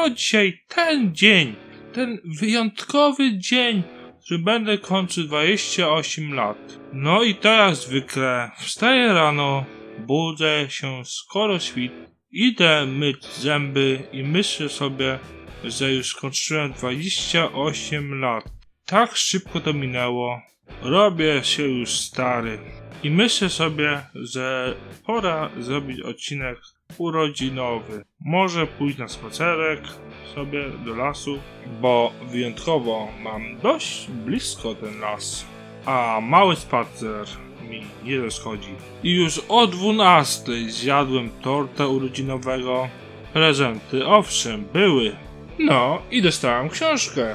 dopiero dzisiaj ten dzień, ten wyjątkowy dzień, że będę kończył 28 lat. No i tak jak zwykle, wstaję rano, budzę się skoro świt, idę myć zęby i myślę sobie, że już skończyłem 28 lat. Tak szybko to minęło. Robię się już stary. I myślę sobie, że pora zrobić odcinek urodzinowy. Może pójść na spacerek sobie do lasu, bo wyjątkowo mam dość blisko ten las. A mały spacer mi nie rozchodzi. I już o 12 zjadłem tortę urodzinowego. Prezenty owszem były. No i dostałem książkę.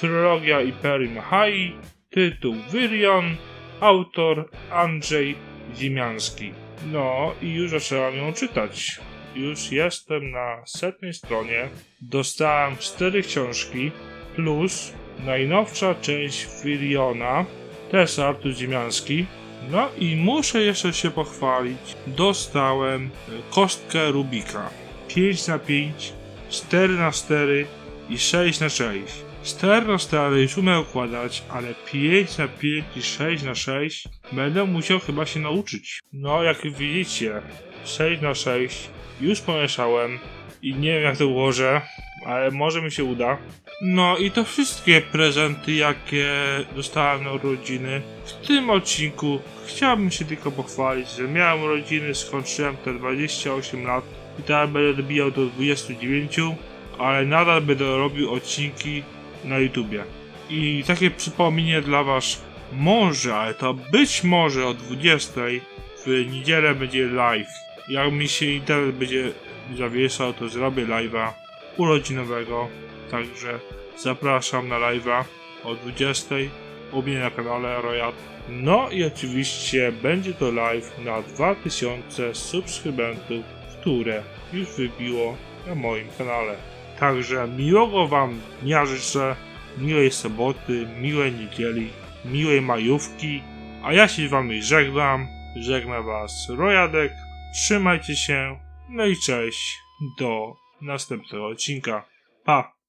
Trylogia Imperium Hai, tytuł Wyrion, autor Andrzej Ziemianski. No i już zaczęłam ją czytać. Już jestem na setnej stronie. Dostałem cztery książki plus najnowsza część Wyriona, też Artur Ziemianski. No i muszę jeszcze się pochwalić. Dostałem kostkę Rubika. 5 na 5, 4 na 4 i 6 na 6. 4 na 4 już umiem układać, ale 5 na 5 i 6 na 6 będę musiał chyba się nauczyć. No, jak widzicie, 6 na 6 już pomieszałem i nie wiem jak to ułożę, ale może mi się uda. No i to wszystkie prezenty, jakie dostałem na urodziny. W tym odcinku chciałbym się tylko pochwalić, że miałem urodziny, skończyłem te 28 lat i teraz będę dobijał do 29, ale nadal będę robił odcinki na YouTubie. I takie przypomnienie dla Was, może, ale to być może o 20 w niedzielę będzie live. Jak mi się internet będzie zawieszał, to zrobię live'a urodzinowego. Także zapraszam na live'a o 20 u mnie na kanale Royal. No i oczywiście będzie to live na 2000 subskrybentów, które już wybiło na moim kanale. Także miłego Wam dnia życzę, miłej soboty, miłej niedzieli, miłej majówki, a ja się z Wami żegnam. Żegna Was Rojadek, trzymajcie się, no i cześć, do następnego odcinka. Pa!